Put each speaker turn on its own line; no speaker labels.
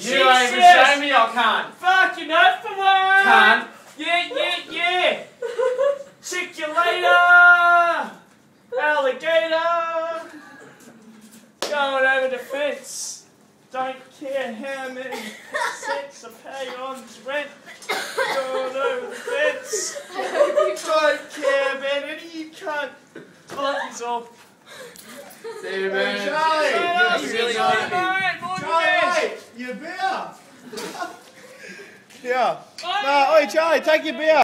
You ain't even show me I can't.
Fuck, you know for one.
Can't.
Yeah, yeah, yeah. Check you later. Alligator. Going over the fence. Don't care how many cents I pay on rent. Going over the fence. Don't care about any of you cunt. Buttons off.
See you, man.
Charlie,
Yeah,
you
see
really
you,
like
mate. Morning, man.
Charlie, your beer. yeah.
Bye.
No, oi, Charlie, take your beer.